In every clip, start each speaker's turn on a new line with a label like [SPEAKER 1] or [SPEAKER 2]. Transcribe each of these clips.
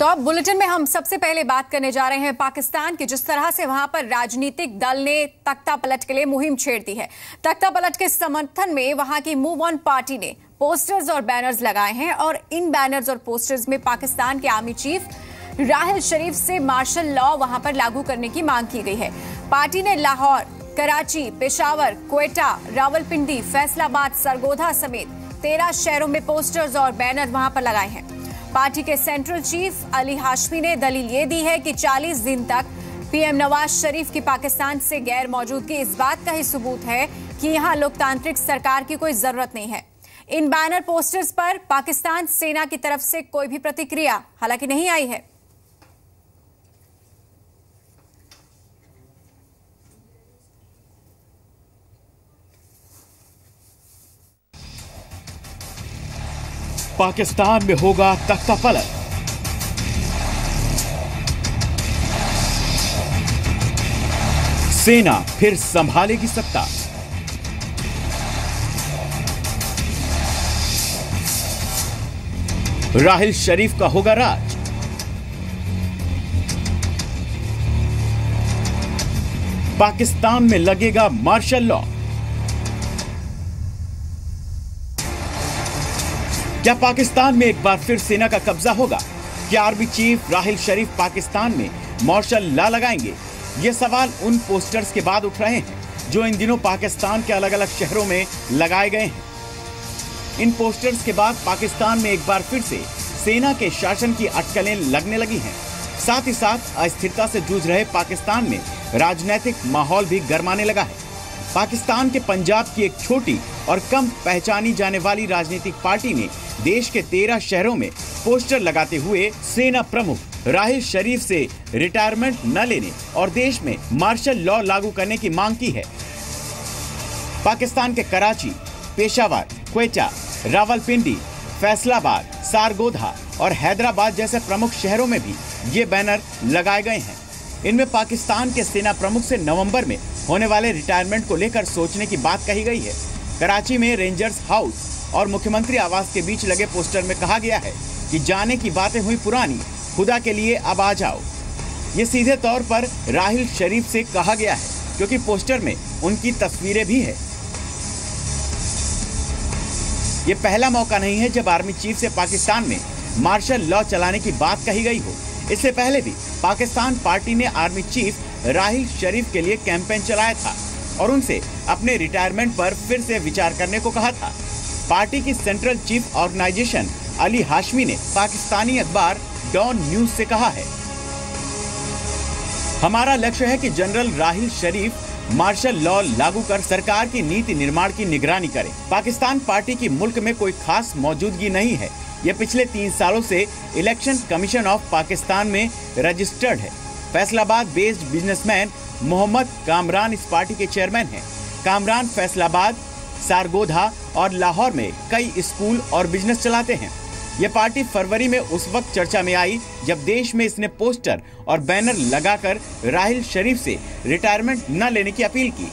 [SPEAKER 1] तो अब बुलेटिन में हम सबसे पहले बात करने जा रहे हैं पाकिस्तान की, जिस तरह से वहाँ पर राजनीतिक दल ने तख्ता पलट के लिए मुहिम छेड़ दी है। तख्ता पलट के समर्थन में वहाँ की मूव ऑन पार्टी ने पोस्टर्स और बैनर्स लगाए हैं और इन बैनर्स और पोस्टर्स में पाकिस्तान के आर्मी चीफ राहल शरीफ से मार्शल लॉ वहाँ पर लागू करने की मांग की गई है। पार्टी ने लाहौर, कराची, पेशावर क्वेटा रावलपिंडी, फैसलाबाद, सरगोधा समेत तेरह शहरों में पोस्टर्स और बैनर वहाँ पर लगाए हैं। पार्टी के सेंट्रल चीफ अली हाशमी ने दलील ये दी है कि 40 दिन तक पीएम नवाज़ शरीफ की पाकिस्तान से गैर मौजूदगी इस बात का ही सबूत है कि यहाँ लोकतांत्रिक सरकार की कोई ज़रूरत नहीं है। इन बैनर पोस्टर्स पर पाकिस्तान सेना की तरफ़ से कोई भी प्रतिक्रिया हालाँकि नहीं आई है।
[SPEAKER 2] पाकिस्तान में होगा तख्ता पलट सेना फिर संभालेगी सत्ता। राहिल शरीफ का होगा राज। पाकिस्तान में लगेगा मार्शल लॉ। क्या पाकिस्तान में एक बार फिर सेना का कब्जा होगा, क्या आर्मी चीफ राहिल शरीफ पाकिस्तान में मार्शल ला लगाएँगे? ये सवाल उन पोस्टर्स के बाद उठ रहे हैं, जो इन दिनों पाकिस्तान के अलग अलग शहरों में लगाए गए हैं। इन पोस्टर्स के बाद पाकिस्तान में एक बार फिर से सेना के शासन की अटकलें लगने लगी हैं। साथ ही साथ अस्थिरता से जूझ रहे पाकिस्तान में राजनीतिक माहौल भी गर्माने लगा है। पाकिस्तान के पंजाब की एक छोटी और कम पहचानी जाने वाली राजनीतिक पार्टी ने देश के तेरह शहरों में पोस्टर लगाते हुए सेना प्रमुख राहिल शरीफ से रिटायरमेंट न लेने और देश में मार्शल लॉ लागू करने की मांग की है। पाकिस्तान के कराची, पेशावर क्वेटा रावलपिंडी, फैसलाबाद, सारगोधा और हैदराबाद जैसे प्रमुख शहरों में भी ये बैनर लगाए गए हैं। इनमें पाकिस्तान के सेना प्रमुख से नवंबर में होने वाले रिटायरमेंट को लेकर सोचने की बात कही गई है। कराची में रेंजर्स हाउस और मुख्यमंत्री आवास के बीच लगे पोस्टर में कहा गया है कि जाने की बातें हुई पुरानी, खुदा के लिए अब आ जाओ। ये सीधे तौर पर राहिल शरीफ से कहा गया है, क्योंकि पोस्टर में उनकी तस्वीरें भी है। ये पहला मौका नहीं है जब आर्मी चीफ से पाकिस्तान में मार्शल लॉ चलाने की बात कही गई हो। इससे पहले भी पाकिस्तान पार्टी ने आर्मी चीफ राहिल शरीफ के लिए कैंपेन चलाया था और उनसे अपने रिटायरमेंट पर फिर से विचार करने को कहा था। पार्टी की central chief organisation Ali Hashmi ने पाकिस्तानी अखबार डॉन न्यूज़ से कहा है। हमारा लक्ष्य है कि general Raheel Sharif martial law लागू कर सरकार की नीति निर्माण की निगरानी करें। पाकिस्तान पार्टी की मुल्क में कोई खास मौजूदगी नहीं है। यह पिछले तीन सालों से इलेक्शन कमीशन ऑफ़ पाकिस्तान में रजिस्टर्ड है। फैसलाबाद बेस्ड बिजनेसमैन मोहम्मद कामरान इस पार्टी के चेयरमैन हैं। कामरान फैसलाबाद, सारगोधा और लाहौर में कई स्कूल और बिज़नेस चलाते हैं। ये पार्टी फरवरी में उस वक्त चर्चा में आई जब देश में इसने पोस्टर और बैनर लगाकर राहिल शरीफ से रिटायरमेंट न लेने की अपील की।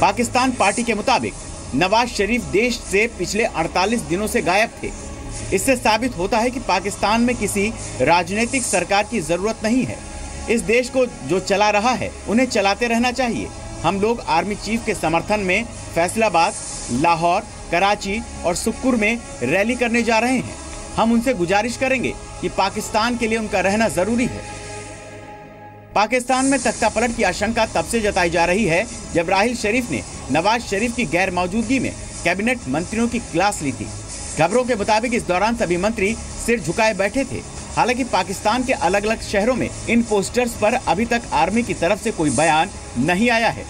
[SPEAKER 2] पाकिस्तान पार्टी के मुताबिक नवाज़ शरीफ देश से पिछले 48 दिनों से गायब थे। इससे साबित होता है कि पाकिस्तान में किसी राजनीतिक सरकार की ज़रूरत नहीं है। इस देश को जो चला रहा है, उन्हें चलाते रहना चाहिए। हम लोग आर्मी चीफ के समर्थन में फैसलाबाद, लाहौर, कराची और सुक्कुर में रैली करने जा रहे हैं। हम उनसे गुजारिश करेंगे कि पाकिस्तान के लिए उनका रहना ज़रूरी है। पाकिस्तान में तख्ता पलट की आशंका तब से जताई जा रही है जब राहिल शरीफ ने नवाज़ शरीफ की गैर मौजूदगी में कैबिनेट मंत्रियों की क्लास ली थी। खबरों के मुताबिक इस दौरान सभी मंत्री सिर झुकाए बैठे थे। हालाँकि पाकिस्तान के अलग अलग शहरों में इन पोस्टर्स पर अभी तक आर्मी की तरफ़ से कोई बयान नहीं आया है।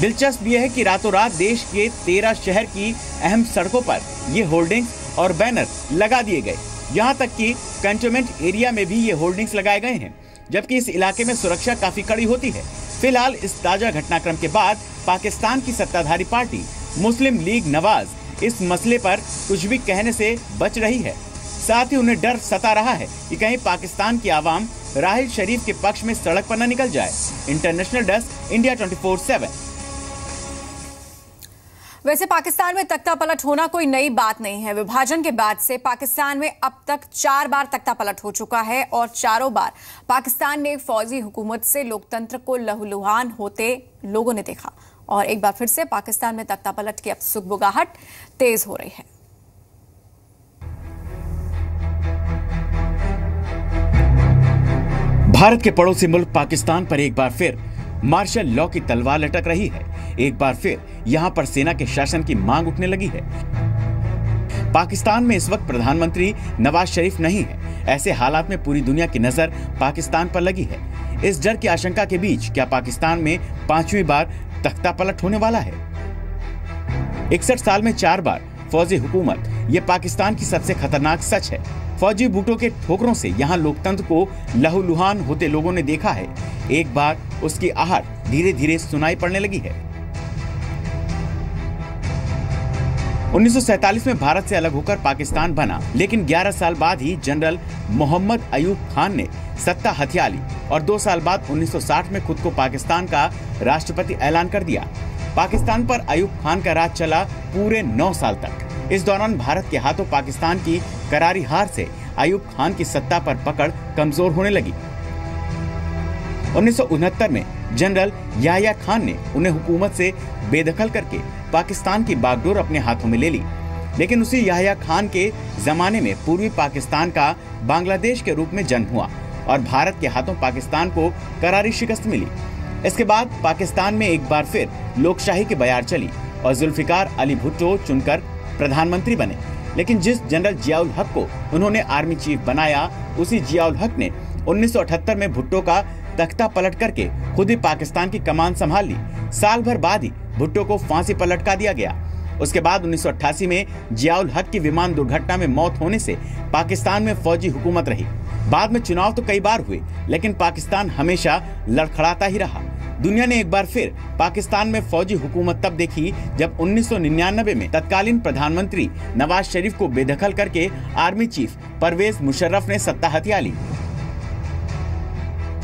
[SPEAKER 2] दिलचस्प यह है कि रातों रात देश के तेरह शहर की अहम सड़कों पर ये होर्डिंग्स और बैनर लगा दिए गए। यहाँ तक कि कंटोनमेंट एरिया में भी ये होर्डिंग्स लगाए गए हैं, जबकि इस इलाके में सुरक्षा काफ़ी कड़ी होती है। फ़िलहाल इस ताज़ा घटनाक्रम के बाद पाकिस्तान की सत्ताधारी पार्टी, मुस्लिम लीग नवाज़, इस मसले पर कुछ भी कहने से बच रही है। साथ ही उन्हें डर सता रहा है कि कहीं पाकिस्तान की आवाम राहिल शरीफ के पक्ष में सड़क पर न निकल जाए। International desk, India twenty four seven.
[SPEAKER 1] वैसे पाकिस्तान में तख्ता पलट होना कोई नई बात नहीं है। विभाजन के बाद से पाकिस्तान में अब तक चार बार तख्ता पलट हो चुका है और चारों बार पाकिस्तान ने फौजी हुकूमत से लोकतंत्र को लहूलुहान होते लोगों ने देखा। और एक बार फिर से पाकिस्तान में तख्ता पलट की अब सुखबुगाहट तेज हो रही है।
[SPEAKER 2] भारत के पड़ोसी मुल्क पाकिस्तान पर एक बार फिर मार्शल लॉ की तलवार लटक रही है। एक बार फिर यहाँ पर सेना के शासन की मांग उठने लगी है। पाकिस्तान में इस वक्त प्रधानमंत्री नवाज़ शरीफ नहीं है। ऐसे हालात में पूरी दुनिया की नज़र पाकिस्तान पर लगी है। इस डर की आशंका के बीच क्या पाकिस्तान में पांचवी बार तख्ता पलट होने वाला है? इकसठ साल में चार बार फौजी हुकूमत, ये पाकिस्तान की सबसे खतरनाक सच है। फौजी बूटों के ठोकरों से यहाँ लोकतंत्र को लहूलुहान होते लोगों ने देखा है। एक बार उसकी आहट धीरे धीरे सुनाई पड़ने लगी है। 1947 में भारत से अलग होकर पाकिस्तान बना, लेकिन 11 साल बाद ही जनरल मोहम्मद अयूब खान ने सत्ता हथिया ली और दो साल बाद 1960 में खुद को पाकिस्तान का राष्ट्रपति ऐलान कर दिया। पाकिस्तान पर अयूब खान का राज चला पूरे नौ साल तक। इस दौरान भारत के हाथों पाकिस्तान की करारी हार से अयूब खान की सत्ता पर पकड़ कमज़ोर होने लगी। उन्नीस में जनरल याया खान ने उन्हें हुकूमत से बेदखल करके पाकिस्तान की बागडोर अपने हाथों में ले ली। लेकिन उसी याया खान के जमाने में पूर्वी पाकिस्तान का बांग्लादेश के रूप में जन्म हुआ और भारत के हाथों पाकिस्तान को करारी शिकस्त मिली। इसके बाद पाकिस्तान में एक बार फिर लोकशाही की बयार चली और जुल्फिकार अली भुट्टो चुनकर प्रधानमंत्री बने। लेकिन जिस जनरल जियाउल हक को उन्होंने आर्मी चीफ बनाया, उसी जियाउल हक ने 1978 में भुट्टो का तख्ता पलट करके खुद ही पाकिस्तान की कमान संभाल ली। साल भर बाद ही भुट्टो को फांसी पर लटका दिया गया। उसके बाद 1988 में जियाउल हक की विमान दुर्घटना में मौत होने से पाकिस्तान में फौजी हुकूमत रही। बाद में चुनाव तो कई बार हुए, लेकिन पाकिस्तान हमेशा लड़खड़ाता ही रहा। दुनिया ने एक बार फिर पाकिस्तान में फौजी हुकूमत तब देखी जब 1999 में तत्कालीन प्रधानमंत्री नवाज़ शरीफ को बेदखल करके आर्मी चीफ परवेज मुशर्रफ ने सत्ता हथिया ली।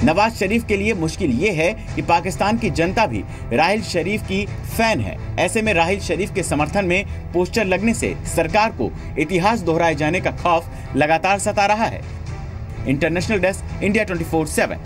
[SPEAKER 2] नवाज़ शरीफ के लिए मुश्किल ये है कि पाकिस्तान की जनता भी राहिल शरीफ की फ़ैन है। ऐसे में राहिल शरीफ के समर्थन में पोस्टर लगने से सरकार को इतिहास दोहराए जाने का खौफ लगातार सता रहा है। International desk, India twenty four seven.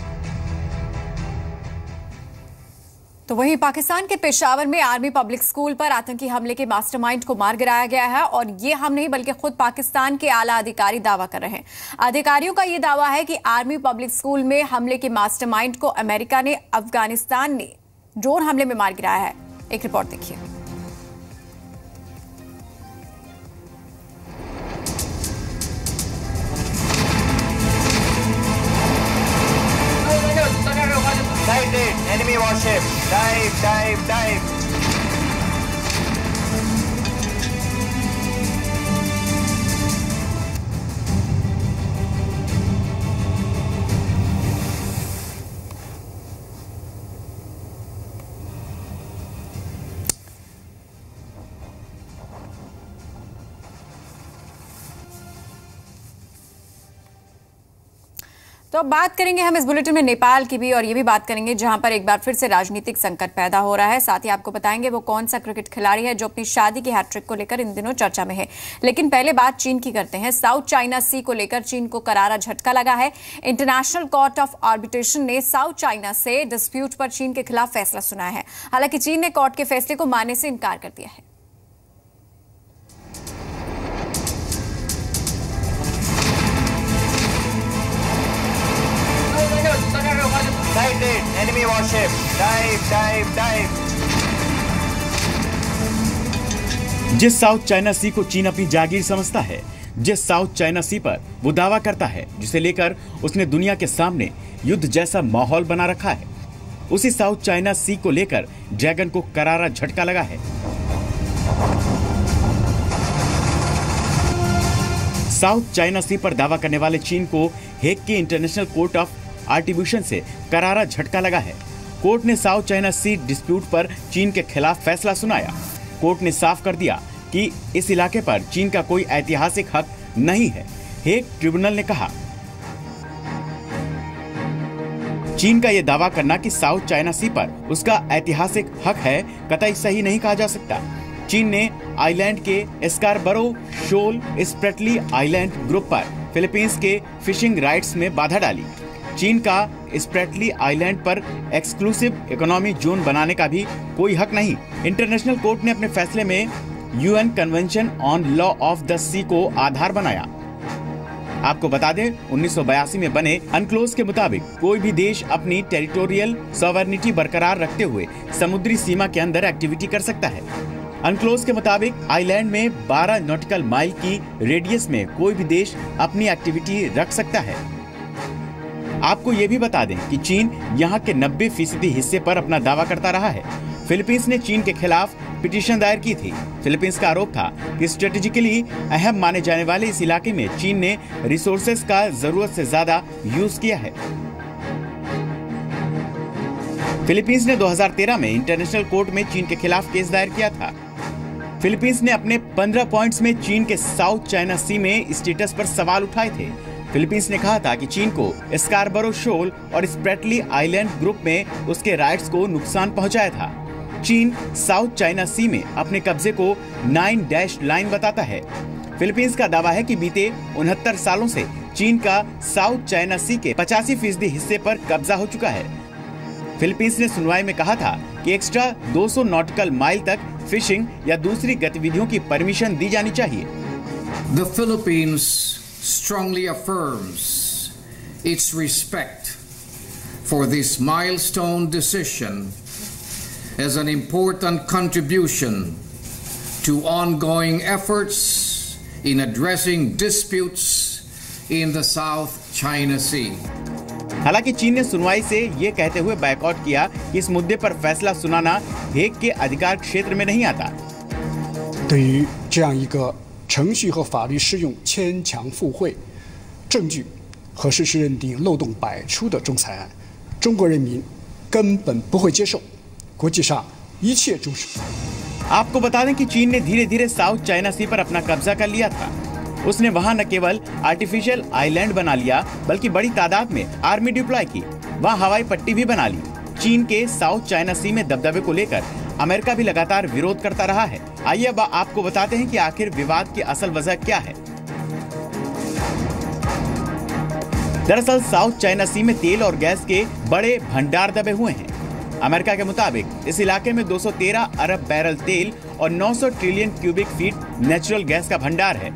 [SPEAKER 1] तो वहीं पाकिस्तान के पेशावर में आर्मी पब्लिक स्कूल पर आतंकी हमले के मास्टरमाइंड को मार गिराया गया है और ये हम नहीं, बल्कि खुद पाकिस्तान के आला अधिकारी दावा कर रहे हैं। अधिकारियों का ये दावा है कि आर्मी पब्लिक स्कूल में हमले के मास्टरमाइंड को अमेरिका ने, अफ़गानिस्तान ने ड्रोन हमले में मार गिराया है। एक रिपोर्ट देखिए।
[SPEAKER 3] wash him. Dive, dive, dive.
[SPEAKER 1] तो अब बात करेंगे हम इस बुलेटिन में नेपाल की भी और ये भी बात करेंगे जहाँ पर एक बार फिर से राजनीतिक संकट पैदा हो रहा है। साथ ही आपको बताएँगे वो कौन सा क्रिकेट खिलाड़ी है जो अपनी शादी की हैट्रिक को लेकर इन दिनों चर्चा में है। लेकिन पहले बात चीन की करते हैं। साउथ चाइना सी को लेकर चीन को करारा झटका लगा है। इंटरनेशनल कोर्ट ऑफ़ आर्बिट्रेशन ने साउथ चाइना से डिस्प्यूट पर चीन के खिलाफ फैसला सुनाया है। हालाँकि चीन ने कोर्ट के फैसले को मानने से इनकार कर दिया है।
[SPEAKER 3] Warship! Dive, dive, dive!
[SPEAKER 2] जिस साउथ चाइना सी को चीन अपनी जागीर समझता है जिस साउथ चाइना सी पर वो दावा करता है जिसे लेकर उसने दुनिया के सामने युद्ध जैसा माहौल बना रखा है उसी साउथ चाइना सी को लेकर ड्रैगन को करारा झटका लगा है साउथ चाइना सी पर दावा करने वाले चीन को हेग के इंटरनेशनल कोर्ट ऑफ़ आर्टिब्यूशन से करारा झटका लगा है कोर्ट ने साउथ चाइना सी डिस्प्यूट पर चीन के खिलाफ फैसला सुनाया। कोर्ट ने साफ़ कर दिया कि इस इलाके पर चीन का कोई ऐतिहासिक हक नहीं है, हेग ट्रिब्यूनल ने कहा। चीन का यह दावा करना कि साउथ चाइना सी पर उसका ऐतिहासिक हक है, कतई सही नहीं कहा जा सकता। चीन ने आइलैंड के Scarborough shoal Spratly island group पर फिलीपींस के फिशिंग राइट्स में बाधा डाली। चीन का स्प्रेटली आइलैंड पर एक्सक्लूसिव इकोनॉमी जोन बनाने का भी कोई हक नहीं। इंटरनेशनल कोर्ट ने अपने फैसले में UN convention on law of the sea को आधार बनाया। आपको बता दें, उन्नीस सौ बयासी में बने अनक्लोज के मुताबिक कोई भी देश अपनी टेरिटोरियल सॉवर्निटी बरकरार रखते हुए समुद्री सीमा के अंदर एक्टिविटी कर सकता है। अनक्लोज के मुताबिक, आइलैंड में 12 नॉटिकल माइल की रेडियस में कोई भी देश अपनी एक्टिविटी रख सकता है। आपको ये भी बता दें कि चीन यहाँ के 90 फ़ीसदी हिस्से पर अपना दावा करता रहा है। फिलीपींस ने चीन के खिलाफ पिटीशन दायर की थी। फिलीपींस का आरोप था कि स्ट्रेटेजिकली अहम माने जाने वाले इस इलाके में चीन ने रिसोर्सेज का ज़रूरत से ज़्यादा यूज़ किया है। फिलीपींस ने 2013 में इंटरनेशनल कोर्ट में चीन के खिलाफ केस दायर किया था। फिलीपींस ने अपने 15 पॉइंट्स में चीन के साउथ चाइना सी में स्टेटस पर सवाल उठाए थे। फिलीपींस ने कहा था कि चीन को स्कारबरो शोल और स्प्रेटली आइलैंड ग्रुप में उसके राइट्स को नुकसान पहुँचाया था। चीन साउथ चाइना सी में अपने कब्जे को नाइन डैश लाइन बताता है। फिलीपींस का दावा है कि बीते उनहत्तर सालों से चीन का साउथ चाइना सी के पचासी फ़ीसदी हिस्से पर कब्जा हो चुका है। फिलीपींस ने सुनवाई में कहा था कि एक्स्ट्रा 200 नॉटिकल माइल तक फिशिंग या दूसरी गतिविधियों की परमिशन दी जानी चाहिए।
[SPEAKER 4] The Philippines strongly affirms its respect for this milestone decision as an important contribution to ongoing efforts in addressing disputes in the South China Sea.
[SPEAKER 2] हालांकि चीन ने सुनवाई से ये कहते हुए बैकआउट किया कि इस मुद्दे पर फैसला सुनाना हेग के अधिकार क्षेत्र में नहीं आता
[SPEAKER 5] 对于这样一个 程序和法律适用牵强附会、证据和事实认定漏洞百出的仲裁案，中国人民根本不会接受。国际上一切重视。
[SPEAKER 2] आपको बता दें कि चीन ने धीरे धीरे साउथ चाइना सी पर अपना कब्जा कर लिया था उसने वहां न केवल आर्टिफिशियल आइलैंड बना लिया बल्कि बड़ी तादाद में आर्मी डिप्लॉय की वहां हवाई पट्टी भी बना ली चीन के साउथ चाइना सी में दबदबे को लेकर अमेरिका भी लगातार विरोध करता रहा है। आइए अब आपको बताते हैं कि आखिर विवाद की असल वजह क्या है। दरअसल, साउथ चाइना सी में तेल और गैस के बड़े भंडार दबे हुए हैं। अमेरिका के मुताबिक, इस इलाके में 213 अरब बैरल तेल और 900 trillion cubic feet natural gas का भंडार है।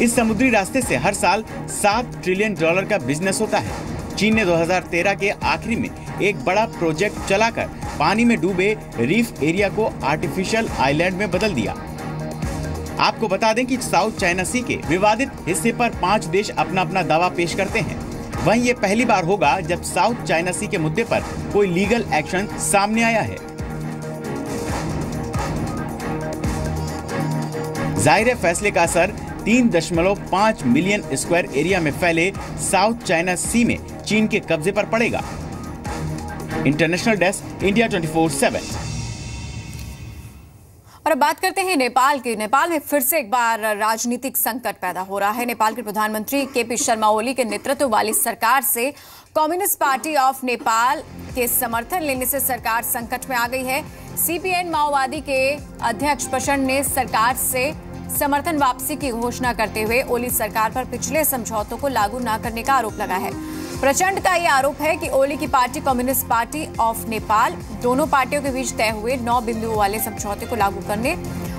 [SPEAKER 2] इस समुद्री रास्ते से हर साल 7 ट्रिलियन डॉलर का बिज़नेस होता है। चीन ने 2013 के आखिरी में एक बड़ा प्रोजेक्ट चलाकर पानी में डूबे रीफ एरिया को आर्टिफिशियल आइलैंड में बदल दिया। आपको बता दें कि साउथ चाइना सी के विवादित हिस्से पर पाँच देश अपना अपना दावा पेश करते हैं। वहीं ये पहली बार होगा जब साउथ चाइना सी के मुद्दे पर कोई लीगल एक्शन सामने आया है। ज़ाहिर फैसले का असर तीन दशमलव पाँच मिलियन स्क्वायर एरिया में फैले साउथ चाइना सी में चीन के कब्जे पर पड़ेगा। इंटरनेशनल डेस्क इंडिया 24/7
[SPEAKER 1] और अब बात करते हैं नेपाल की। नेपाल में फिर से एक बार राजनीतिक संकट पैदा हो रहा है। नेपाल के प्रधानमंत्री केपी शर्मा ओली के नेतृत्व वाली सरकार से कम्युनिस्ट पार्टी ऑफ़ नेपाल के समर्थन लेने से सरकार संकट में आ गई है। सीपीएन माओवादी के अध्यक्ष प्रचंड ने सरकार से समर्थन वापसी की घोषणा करते हुए ओली सरकार पर पिछले समझौतों को लागू न करने का आरोप लगा है। प्रचंड का यह आरोप है कि ओली की party communist party of Nepal, दोनों पार्टियों के बीच तय हुए नौ बिंदुओं वाले समझौते को लागू करने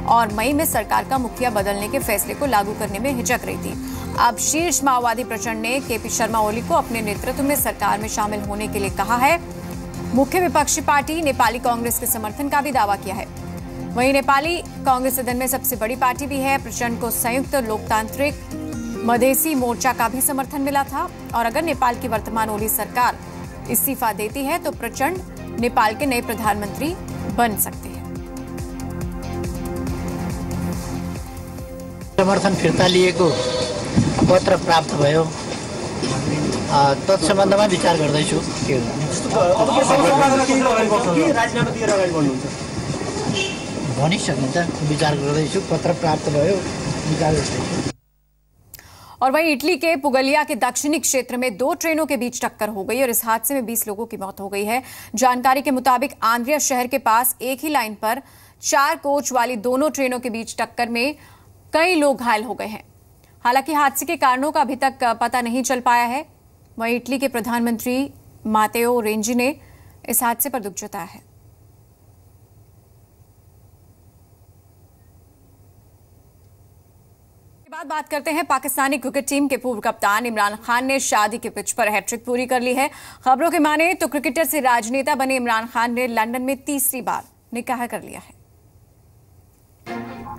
[SPEAKER 1] और मई में सरकार का मुखिया बदलने के फैसले को लागू करने में हिचक रही थी। अब शीर्ष माओवादी प्रचंड ने केपी शर्मा ओली को अपने नेतृत्व में सरकार में शामिल होने के लिए कहा है। मुख्य विपक्षी पार्टी नेपाली कांग्रेस के समर्थन का भी दावा किया है। वहीं नेपाली कांग्रेस सदन में सबसे बड़ी पार्टी भी है। प्रचंड को संयुक्त लोकतांत्रिक मधेसी मोर्चा का भी समर्थन मिला था और अगर नेपाल की वर्तमान ओली सरकार इस्तीफा देती है तो प्रचंड नेपाल के नए प्रधानमंत्री बन सकते हैं।
[SPEAKER 6] समर्थन फिर्ता लिएको पत्र प्राप्त भयो। तत्सम्बन्धमा विचार गर्दैछु। के भनि विचार गर्दैछु, पत्र प्राप्त भयो, विचार गर्दैछु।
[SPEAKER 1] और वहीं इटली के पुगलिया के दक्षिणी क्षेत्र में दो ट्रेनों के बीच टक्कर हो गई और इस हादसे में 20 लोगों की मौत हो गई है। जानकारी के मुताबिक आंद्रिया शहर के पास एक ही लाइन पर चार कोच वाली दोनों ट्रेनों के बीच टक्कर में कई लोग घायल हो गए हैं। हालाँकि हादसे के कारणों का अभी तक पता नहीं चल पाया है। वहीं इटली के प्रधानमंत्री मातेओ रेंजी ने इस हादसे पर दुख जताया है। बाद बात करते हैं पाकिस्तानी क्रिकेट टीम के पूर्व कप्तान इमरान खान ने शादी के पिच पर हैट्रिक पूरी कर ली है। खबरों के माने तो क्रिकेटर से राजनेता बने इमरान खान ने लंदन में तीसरी बार निकाह कर लिया है।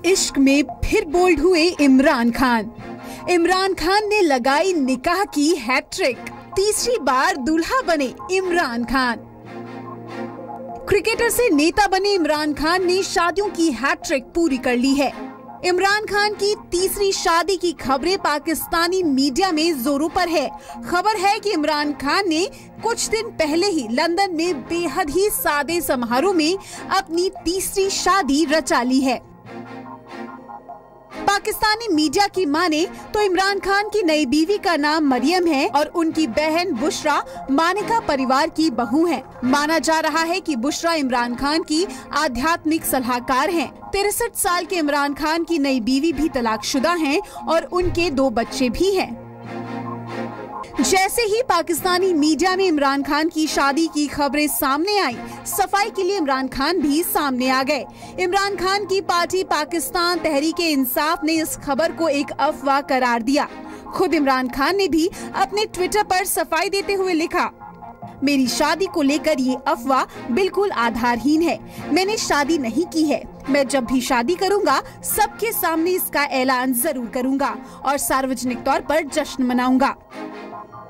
[SPEAKER 7] इश्क में फिर बोल्ड हुए इमरान खान। इमरान खान ने लगाई निकाह की हैट्रिक। तीसरी बार दूल्हा बने इमरान खान। क्रिकेटर से नेता बने इमरान खान ने शादियों की हैट्रिक पूरी कर ली है। इमरान खान की तीसरी शादी की खबरें पाकिस्तानी मीडिया में जोरों पर है। खबर है कि इमरान खान ने कुछ दिन पहले ही लंदन में बेहद ही सादे समारोह में अपनी तीसरी शादी रचा ली है। पाकिस्तानी मीडिया की माने तो इमरान खान की नई बीवी का नाम मरियम है और उनकी बहन बुशरा मानिका परिवार की बहू है माना जा रहा है कि बुशरा इमरान खान की आध्यात्मिक सलाहकार हैं। तिरसठ साल के इमरान खान की नई बीवी भी तलाकशुदा हैं और उनके दो बच्चे भी हैं जैसे ही पाकिस्तानी मीडिया में इमरान खान की शादी की खबरें सामने आई, सफ़ाई के लिए इमरान खान भी सामने आ गए। इमरान खान की पार्टी पाकिस्तान तहरीक इंसाफ ने इस खबर को एक अफवाह करार दिया। खुद इमरान खान ने भी अपने ट्विटर पर सफ़ाई देते हुए लिखा, मेरी शादी को लेकर ये अफवाह बिल्कुल आधारहीन है। मैंने शादी नहीं की है। मैं जब भी शादी करूँगा, सबके सामने इसका ऐलान ज़रूर करूँगा और सार्वजनिक तौर पर जश्न मनाऊँगा।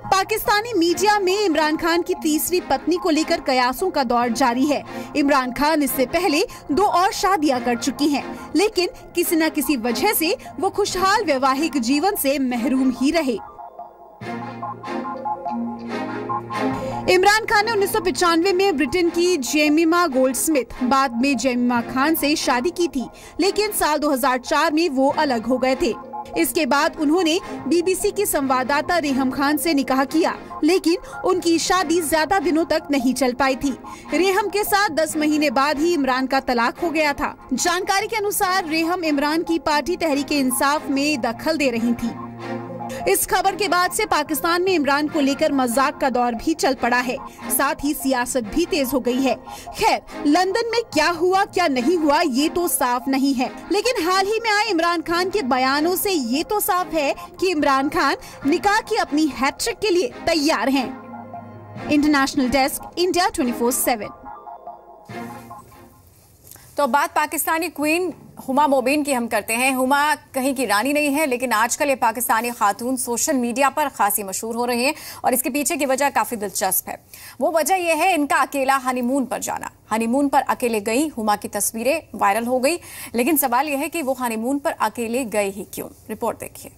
[SPEAKER 7] पाकिस्तानी मीडिया में इमरान खान की तीसरी पत्नी को लेकर कयासों का दौर जारी है। इमरान खान इससे पहले दो और शादियाँ कर चुकी हैं, लेकिन किसी न किसी वजह से वो खुशहाल वैवाहिक जीवन से महरूम ही रहे। इमरान खान ने उन्नीस में ब्रिटेन की जेमिमा गोल्डस्मिथ बाद में जेमिमा खान से शादी की थी लेकिन साल 2004 में वो अलग हो गए थे। इसके बाद उन्होंने बीबीसी के संवाददाता रेहम खान से निकाह किया, लेकिन उनकी शादी ज़्यादा दिनों तक नहीं चल पाई थी। रेहम के साथ 10 महीने बाद ही इमरान का तलाक हो गया था। जानकारी के अनुसार रेहम इमरान की पार्टी तहरीके इंसाफ में दखल दे रही थी। इस खबर के बाद से पाकिस्तान में इमरान को लेकर मज़ाक का दौर भी चल पड़ा है। साथ ही सियासत भी तेज हो गई है। खैर, लंदन में क्या हुआ, क्या नहीं हुआ, ये तो साफ़ नहीं है। लेकिन हाल ही में आए इमरान खान के बयानों से ये तो साफ़ है कि इमरान खान निकाह की अपनी हैट्रिक के लिए तैयार हैं। International desk, India twenty four seven.
[SPEAKER 1] तो बात पाकिस्तानी क्वीन हुमा मोबिन की हम करते हैं। हुमा, कहीं की रानी नहीं है, लेकिन आजकल ये पाकिस्तानी खातून सोशल मीडिया पर खासी मशहूर हो रही हैं और इसके पीछे की वजह काफ़ी दिलचस्प है। वो वजह यह है, इनका अकेला हनीमून पर जाना। हनीमून पर अकेले गई, हुमा की तस्वीरें वायरल हो गई, लेकिन सवाल यह है कि वो हनीमून पर अकेले गए ही क्यों? रिपोर्ट देखिए।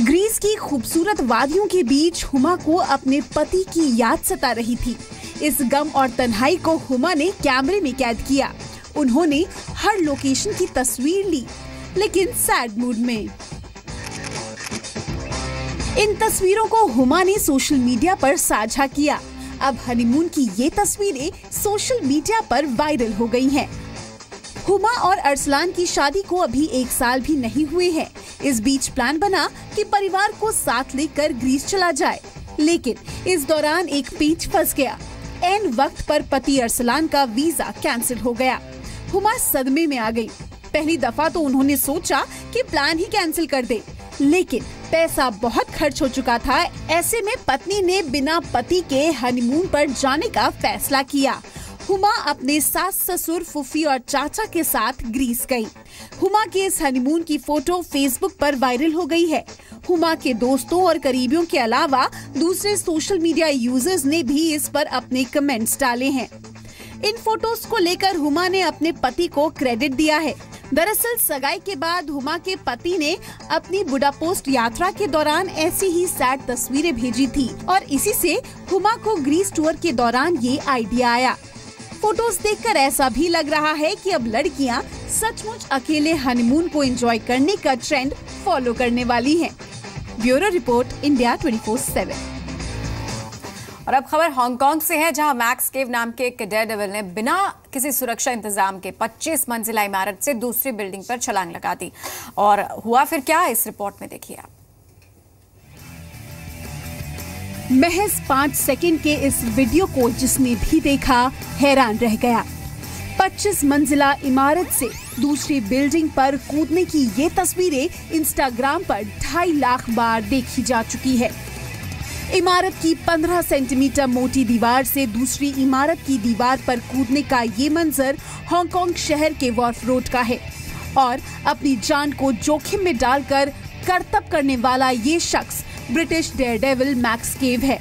[SPEAKER 7] ग्रीस की खूबसूरत वादियों के बीच हुमा को अपने पति की याद सता रही थी। इस गम और तन्हाई को हुमा ने कैमरे में कैद किया। उन्होंने हर लोकेशन की तस्वीर ली, लेकिन सैड मूड में। इन तस्वीरों को हुमा ने सोशल मीडिया पर साझा किया। अब हनीमून की ये तस्वीरें सोशल मीडिया पर वायरल हो गई हैं। हुमा और अरसलान की शादी को अभी एक साल भी नहीं हुए हैं। इस बीच प्लान बना कि परिवार को साथ लेकर ग्रीस चला जाए। लेकिन इस दौरान एक पीच फंस गया। एन वक्त पर पति अरसलान का वीज़ा कैंसिल हो गया। हुमा सदमे में आ गई। पहली दफ़ा तो उन्होंने सोचा कि प्लान ही कैंसिल कर दे। लेकिन पैसा बहुत खर्च हो चुका था। ऐसे में पत्नी ने बिना पति के हनीमून पर जाने का फैसला किया। हुमा अपने सास ससुर फुफी और चाचा के साथ ग्रीस गई। हुमा के इस हनीमून की फ़ोटो फेसबुक पर वायरल हो गई है। हुमा के दोस्तों और करीबियों के अलावा दूसरे सोशल मीडिया यूज़र्स ने भी इस पर अपने कमेंट्स डाले हैं। इन फ़ोटोज़ को लेकर हुमा ने अपने पति को क्रेडिट दिया है। दरअसल, सगाई के बाद हुमा के पति ने अपनी बुडापोस्ट यात्रा के दौरान ऐसी ही सैड तस्वीरें भेजी थी और इसी से हुमा को ग्रीस टूर के दौरान ये आइडिया आया। फ़ोटोज़ देखकर ऐसा भी लग रहा है कि अब लड़कियाँ सचमुच अकेले हनीमून को एंजॉय करने का ट्रेंड फॉलो करने वाली हैं। ब्यूरो रिपोर्ट, इंडिया 24/7
[SPEAKER 1] और अब खबर हांगकांग से है, जहाँ मैक्स केव नाम के एक डेयर ने बिना किसी सुरक्षा इंतज़ाम के 25 मंजिला इमारत से दूसरी बिल्डिंग पर छलांग लगा दी। और हुआ फिर क्या, इस रिपोर्ट में देखिए आप।
[SPEAKER 7] महज पाँच सेकंड के इस वीडियो को जिसने भी देखा, हैरान रह गया। 25 मंजिला इमारत से दूसरी बिल्डिंग पर कूदने की ये तस्वीरें इंस्टाग्राम पर ढाई लाख बार देखी जा चुकी है। इमारत की 15 सेंटीमीटर मोटी दीवार से दूसरी इमारत की दीवार पर कूदने का ये मंजर हांगकांग शहर के वॉर्फ रोड का है। और अपनी जान को जोखिम में डालकर करतब करने वाला ये शख्स British daredevil Max Cave है।